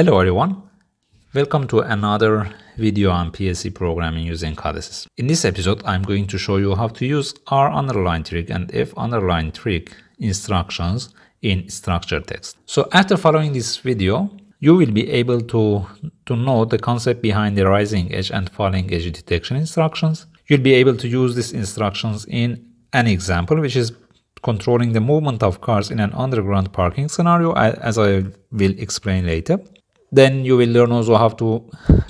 Hello everyone, welcome to another video on PLC programming using CODESYS. In this episode, I'm going to show you how to use R underline trig and F underline trig instructions in structured text. So after following this video, you will be able to, to know the concept behind the rising edge and falling edge detection instructions. You'll be able to use these instructions in an example, which is controlling the movement of cars in an underground parking scenario, as I will explain later. Then you will learn also how to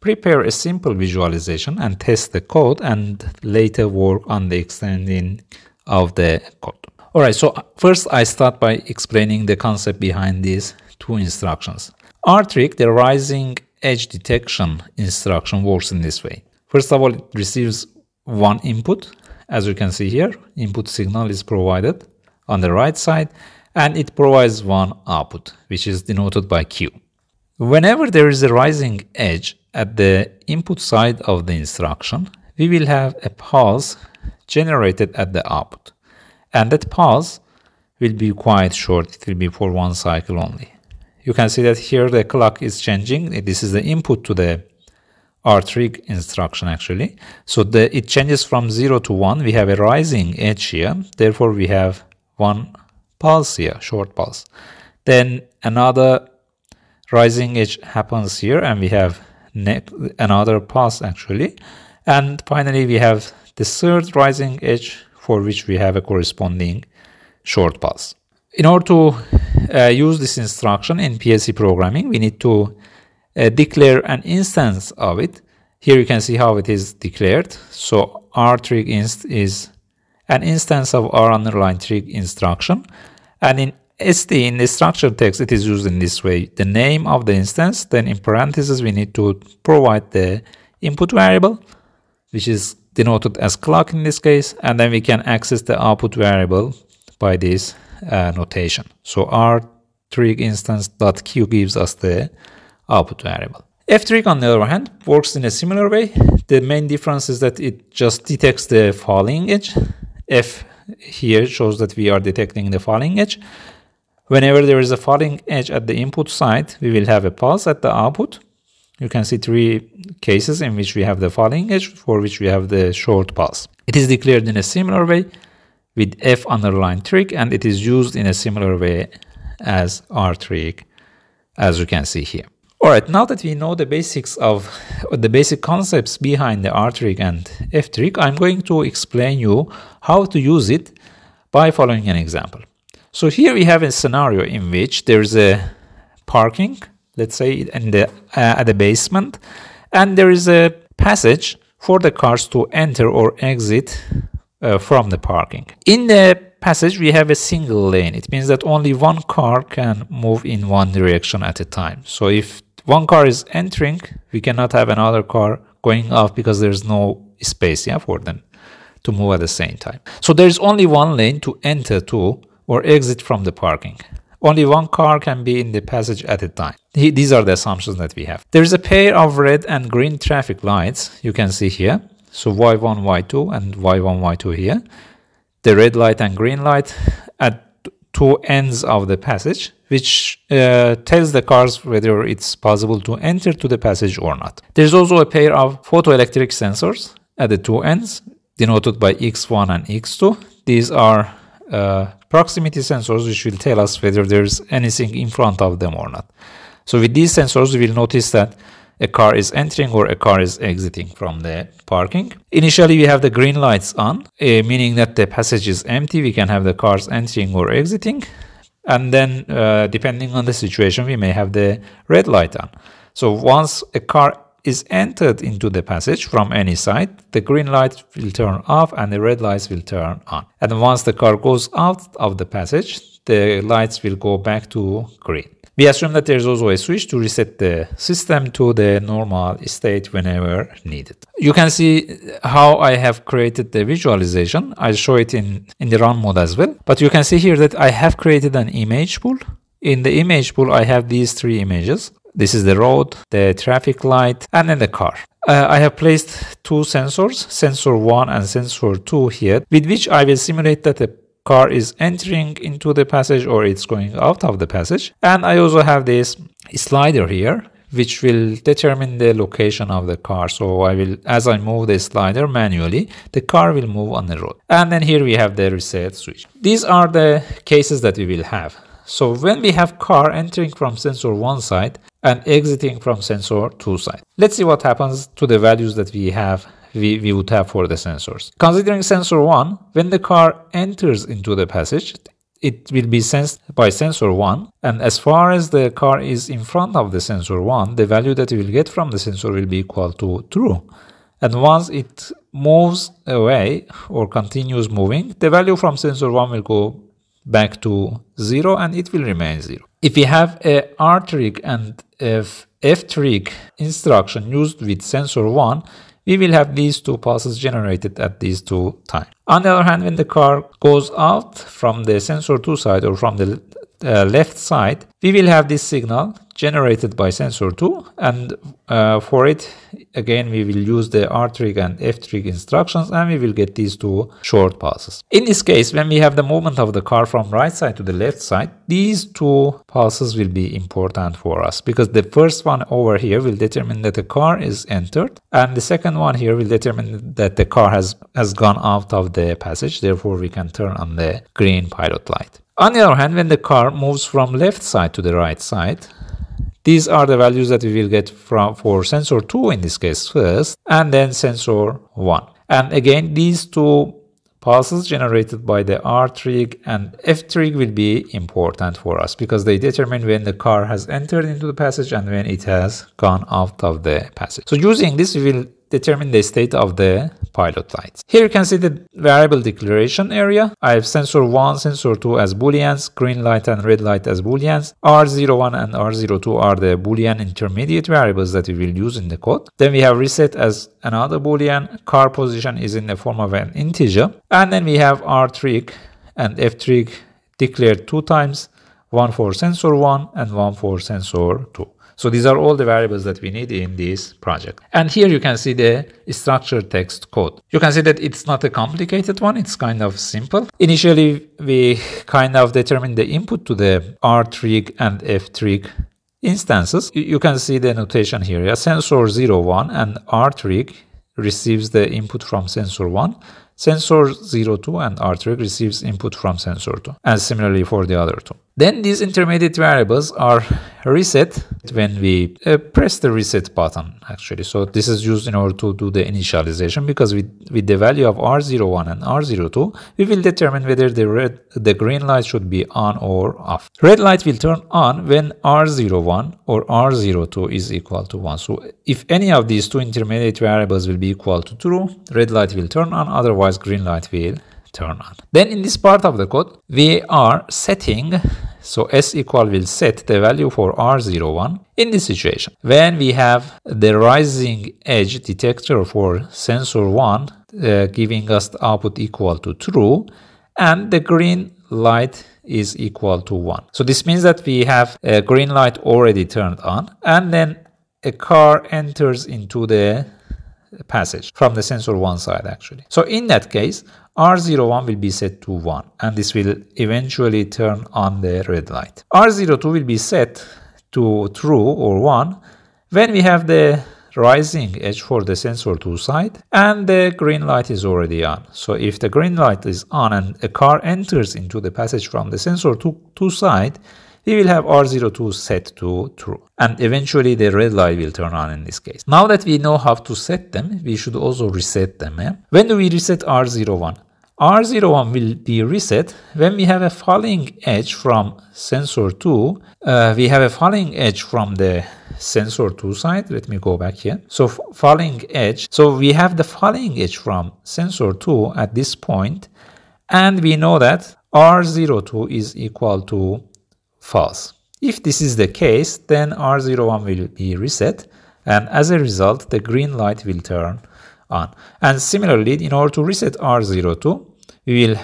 prepare a simple visualization and test the code and later work on the extending of the code. Alright, so uh, first I start by explaining the concept behind these two instructions. R-trig, the rising edge detection instruction works in this way. First of all, it receives one input. As you can see here, input signal is provided on the right side and it provides one output, which is denoted by Q. Whenever there is a rising edge at the input side of the instruction, we will have a pulse generated at the output. And that pulse will be quite short, it will be for one cycle only. You can see that here the clock is changing. This is the input to the R-trig instruction actually. So the, it changes from 0 to 1. We have a rising edge here. Therefore, we have one pulse here, short pulse. Then another rising edge happens here and we have another pulse actually. And finally, we have the third rising edge for which we have a corresponding short pulse. In order to uh, use this instruction in PLC programming, we need to uh, declare an instance of it. Here you can see how it is declared. So R-trig inst is an instance of R underline trig instruction. And in ST, in the structured text, it is used in this way. The name of the instance, then in parentheses, we need to provide the input variable, which is denoted as clock in this case, and then we can access the output variable by this uh, notation. So R trig instance dot q gives us the output variable. F trig on the other hand works in a similar way. The main difference is that it just detects the falling edge. F here shows that we are detecting the falling edge. Whenever there is a falling edge at the input side, we will have a pulse at the output. You can see three cases in which we have the falling edge, for which we have the short pulse. It is declared in a similar way with F underline trig, and it is used in a similar way as R trig, as you can see here. All right, now that we know the basics of the basic concepts behind the R trig and F trig, I'm going to explain you how to use it by following an example. So here we have a scenario in which there's a parking, let's say in the uh, at the basement, and there is a passage for the cars to enter or exit uh, from the parking. In the passage, we have a single lane. It means that only one car can move in one direction at a time. So if one car is entering, we cannot have another car going off because there's no space yeah, for them to move at the same time. So there's only one lane to enter to or exit from the parking. Only one car can be in the passage at a time. These are the assumptions that we have. There is a pair of red and green traffic lights you can see here. So Y1, Y2 and Y1, Y2 here. The red light and green light at two ends of the passage, which uh, tells the cars whether it's possible to enter to the passage or not. There's also a pair of photoelectric sensors at the two ends, denoted by X1 and X2. These are uh, proximity sensors which will tell us whether there's anything in front of them or not. So with these sensors, we will notice that a car is entering or a car is exiting from the parking. Initially, we have the green lights on, uh, meaning that the passage is empty. We can have the cars entering or exiting. And then, uh, depending on the situation, we may have the red light on. So once a car is entered into the passage from any side, the green light will turn off and the red lights will turn on. And once the car goes out of the passage, the lights will go back to green. We assume that there's also a switch to reset the system to the normal state whenever needed. You can see how I have created the visualization. I'll show it in, in the run mode as well. But you can see here that I have created an image pool. In the image pool, I have these three images. This is the road, the traffic light, and then the car. Uh, I have placed two sensors, sensor 1 and sensor 2 here, with which I will simulate that the car is entering into the passage or it's going out of the passage. And I also have this slider here which will determine the location of the car. So I will, as I move the slider manually, the car will move on the road. And then here we have the reset switch. These are the cases that we will have. So when we have car entering from sensor 1 side and exiting from sensor 2 side. Let's see what happens to the values that we have we, we would have for the sensors. Considering sensor 1, when the car enters into the passage, it will be sensed by sensor 1 and as far as the car is in front of the sensor 1 the value that you will get from the sensor will be equal to true and once it moves away or continues moving the value from sensor 1 will go back to 0 and it will remain 0. If we have a R trig and F, F trig instruction used with sensor 1, we will have these two pulses generated at these two times. On the other hand, when the car goes out from the sensor 2 side or from the uh, left side, we will have this signal generated by sensor 2 and uh, for it again we will use the R trig and F trig instructions and we will get these two short pulses. In this case when we have the movement of the car from right side to the left side these two pulses will be important for us because the first one over here will determine that the car is entered and the second one here will determine that the car has has gone out of the passage therefore we can turn on the green pilot light. On the other hand, when the car moves from left side to the right side, these are the values that we will get from for sensor 2 in this case first, and then sensor 1. And again, these two pulses generated by the R trig and F trig will be important for us because they determine when the car has entered into the passage and when it has gone out of the passage. So using this, we will determine the state of the pilot lights. Here you can see the variable declaration area. I have sensor 1, sensor 2 as booleans, green light and red light as booleans. R01 and R02 are the boolean intermediate variables that we will use in the code. Then we have reset as another boolean. Car position is in the form of an integer. And then we have R trig and F trig declared two times, one for sensor 1 and one for sensor 2. So these are all the variables that we need in this project. And here you can see the structured text code. You can see that it's not a complicated one. It's kind of simple. Initially, we kind of determine the input to the R trig and F trig instances. You can see the notation here. A sensor 01 and R trig receives the input from sensor 1 Sensor 02 and R trig receives input from sensor 2 and similarly for the other two. Then these intermediate variables are reset when we uh, press the reset button actually. So this is used in order to do the initialization because with, with the value of R01 and R02 we will determine whether the red the green light should be on or off. Red light will turn on when R01 or R02 is equal to 1. So if any of these two intermediate variables will be equal to true, red light will turn on otherwise otherwise green light will turn on. Then in this part of the code, we are setting, so S equal will set the value for R01 in this situation. When we have the rising edge detector for sensor 1 uh, giving us the output equal to true and the green light is equal to 1. So this means that we have a green light already turned on and then a car enters into the passage from the sensor one side actually. So in that case, R01 will be set to 1 and this will eventually turn on the red light. R02 will be set to true or 1 when we have the rising edge for the sensor 2 side and the green light is already on. So if the green light is on and a car enters into the passage from the sensor 2, 2 side, we will have R02 set to true. And eventually the red light will turn on in this case. Now that we know how to set them, we should also reset them. Eh? When do we reset R01? R01 will be reset when we have a falling edge from sensor 2. Uh, we have a falling edge from the sensor 2 side. Let me go back here. So falling edge. So we have the falling edge from sensor 2 at this point, And we know that R02 is equal to false. If this is the case, then R01 will be reset and as a result, the green light will turn on. And similarly, in order to reset R02, we will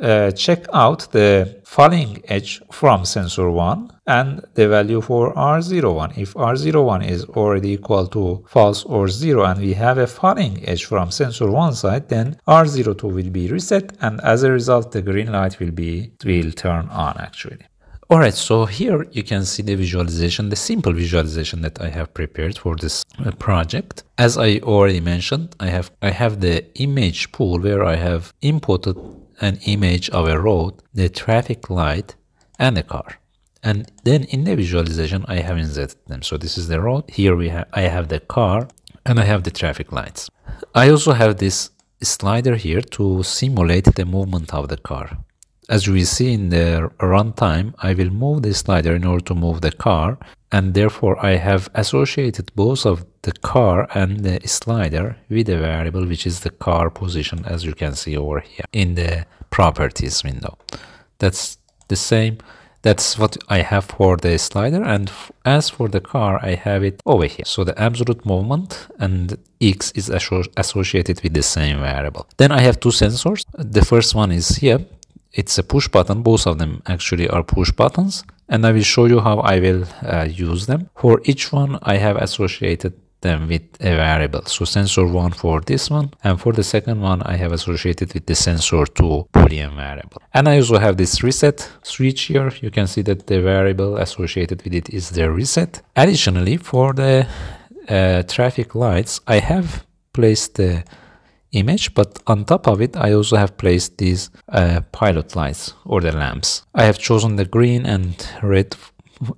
uh, check out the falling edge from sensor 1 and the value for R01. If R01 is already equal to false or 0 and we have a falling edge from sensor 1 side, then R02 will be reset and as a result the green light will be will turn on actually. Alright, so here you can see the visualization, the simple visualization that I have prepared for this uh, project. As I already mentioned, I have I have the image pool where I have imported an image of a road, the traffic light, and a car. And then in the visualization, I have inserted them. So this is the road. Here we have I have the car and I have the traffic lights. I also have this slider here to simulate the movement of the car. As we see in the runtime, I will move the slider in order to move the car and therefore I have associated both of the car and the slider with a variable which is the car position as you can see over here in the properties window. That's the same that's what I have for the slider and as for the car I have it over here. So the absolute movement and x is associated with the same variable. Then I have two sensors. The first one is here it's a push button. Both of them actually are push buttons. And I will show you how I will uh, use them. For each one, I have associated them with a variable. So sensor 1 for this one. And for the second one, I have associated with the sensor 2 boolean variable. And I also have this reset switch here. You can see that the variable associated with it is the reset. Additionally, for the uh, traffic lights, I have placed the image, but on top of it, I also have placed these uh, pilot lights or the lamps. I have chosen the green and red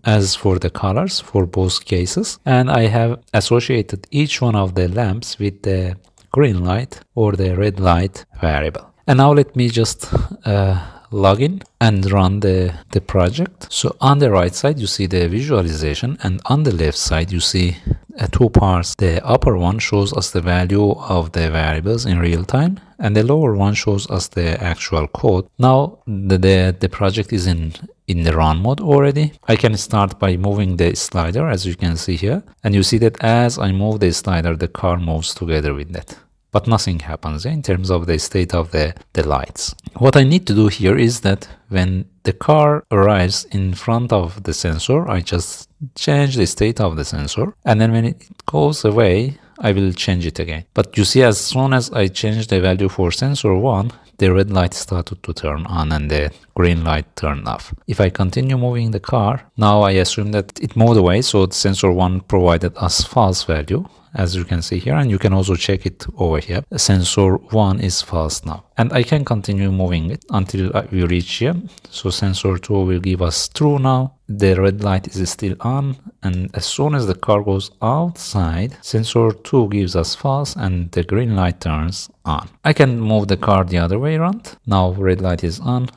as for the colors for both cases and I have associated each one of the lamps with the green light or the red light variable. And now let me just uh, log in and run the, the project. So on the right side you see the visualization and on the left side you see uh, two parts. The upper one shows us the value of the variables in real time and the lower one shows us the actual code. Now the, the, the project is in, in the run mode already. I can start by moving the slider as you can see here and you see that as I move the slider the car moves together with that but nothing happens in terms of the state of the, the lights. What I need to do here is that when the car arrives in front of the sensor, I just change the state of the sensor and then when it goes away, I will change it again. But you see as soon as I change the value for sensor 1, the red light started to turn on and the green light turned off. If I continue moving the car, now I assume that it moved away, so sensor 1 provided us false value as you can see here and you can also check it over here. Sensor 1 is false now. And I can continue moving it until we reach here. So sensor 2 will give us true now the red light is still on and as soon as the car goes outside sensor 2 gives us false and the green light turns on I can move the car the other way around now red light is on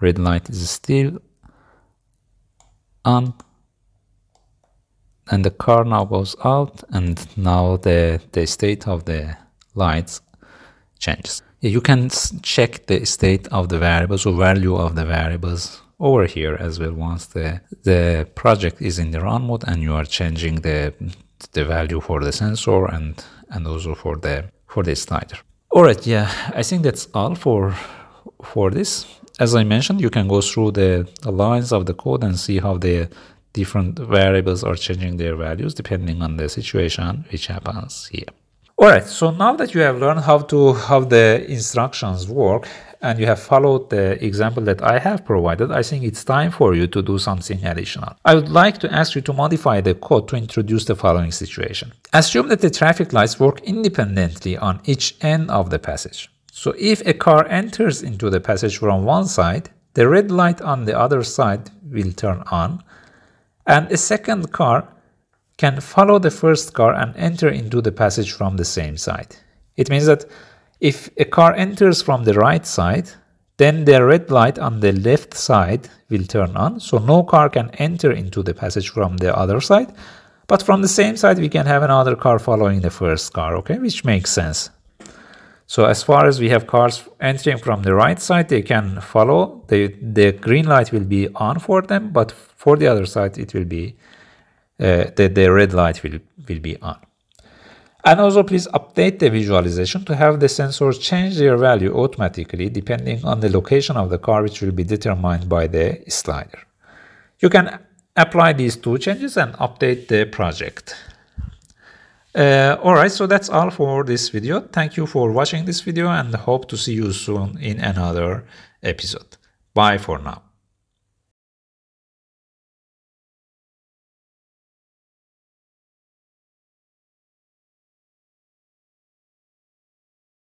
red light is still on and the car now goes out and now the, the state of the lights changes. You can check the state of the variables or value of the variables over here as well once the, the project is in the run mode and you are changing the, the value for the sensor and, and also for the, for the slider. Alright, yeah, I think that's all for, for this. As I mentioned, you can go through the, lines of the code and see how the different variables are changing their values depending on the situation which happens here. Alright, so now that you have learned how to how the instructions work and you have followed the example that I have provided, I think it's time for you to do something additional. I would like to ask you to modify the code to introduce the following situation. Assume that the traffic lights work independently on each end of the passage. So if a car enters into the passage from one side, the red light on the other side will turn on and a second car can follow the first car and enter into the passage from the same side. It means that if a car enters from the right side, then the red light on the left side will turn on, so no car can enter into the passage from the other side. But from the same side, we can have another car following the first car, okay, which makes sense. So as far as we have cars entering from the right side, they can follow. The, the green light will be on for them, but for the other side, it will be, uh, the, the red light will, will be on. And also please update the visualization to have the sensors change their value automatically depending on the location of the car which will be determined by the slider. You can apply these two changes and update the project. Uh, Alright, so that's all for this video. Thank you for watching this video and hope to see you soon in another episode. Bye for now.